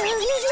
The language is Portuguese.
Ajuda!